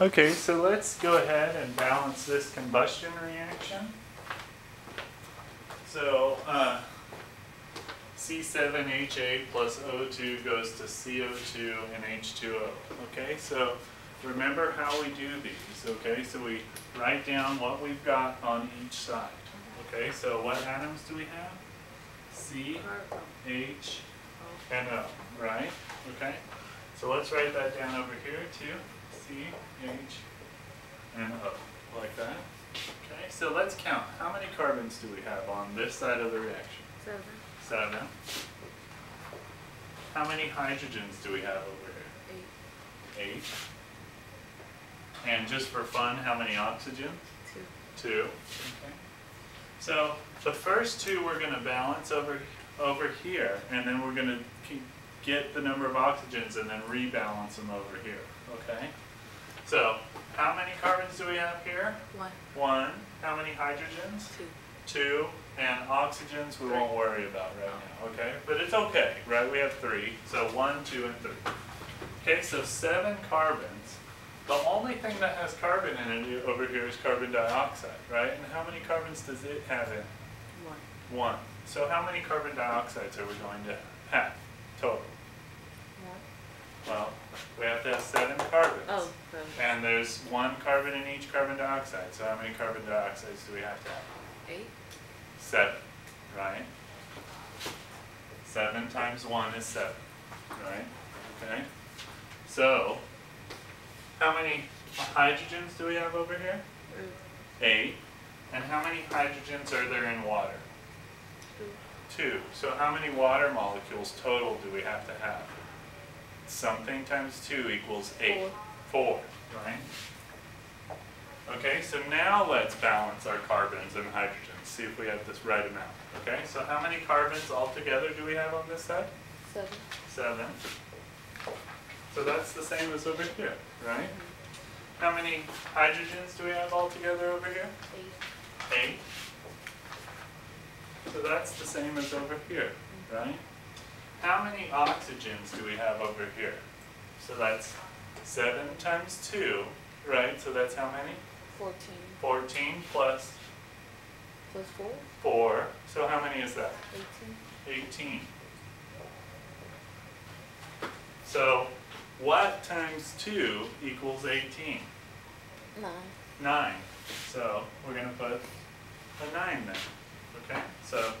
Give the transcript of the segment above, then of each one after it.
Okay, so let's go ahead and balance this combustion reaction. So, uh, C7H8 plus O2 goes to CO2 and H2O. Okay, so remember how we do these. Okay, so we write down what we've got on each side. Okay, so what atoms do we have? C, H, and O, right? Okay, so let's write that down over here too. C, H, and O, like that. Okay, so let's count. How many carbons do we have on this side of the reaction? Seven. Seven. How many hydrogens do we have over here? Eight. Eight. And just for fun, how many oxygens? Two. Two. Okay. So the first two we're going to balance over over here, and then we're going to get the number of oxygens and then rebalance them over here. Okay. So how many carbons do we have here? One. One. How many hydrogens? Two. Two. And oxygens we won't worry about right now. Okay. But it's okay, right? We have three. So one, two, and three. Okay. So seven carbons. The only thing that has carbon in it over here is carbon dioxide, right? And how many carbons does it have in? One. One. So how many carbon dioxides are we going to have total? One. Well, we have to have seven carbons. Oh, seven. And there's one carbon in each carbon dioxide. So how many carbon dioxides do we have to have? Eight. Seven, right? Seven times one is seven, right? Okay. So, how many hydrogens do we have over here? Eight. And how many hydrogens are there in water? Two. Two. So how many water molecules total do we have to have? Something times two equals eight. Four, right? Okay, so now let's balance our carbons and hydrogens, see if we have this right amount. Okay, so how many carbons altogether do we have on this side? Seven. Seven. So that's the same as over here, right? How many hydrogens do we have altogether over here? Eight. Eight. So that's the same as over here, right? How many oxygens do we have over here? So that's seven times two, right? So that's how many? Fourteen. Fourteen plus? plus Plus four. four, so how many is that? Eighteen. Eighteen. So what times two equals eighteen? Nine. Nine. So we're gonna put a nine there, okay? So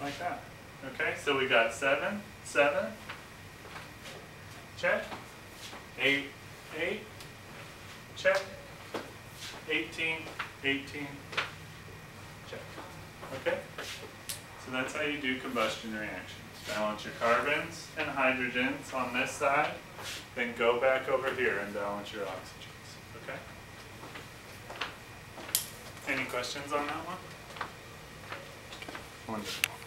like that, okay? So we got seven, seven, check. Eight, eight, check. Eighteen, eighteen, check. Okay? So that's how you do combustion reactions. Balance your carbons and hydrogens on this side, then go back over here and balance your oxygens. Okay? Any questions on that one? Wonderful.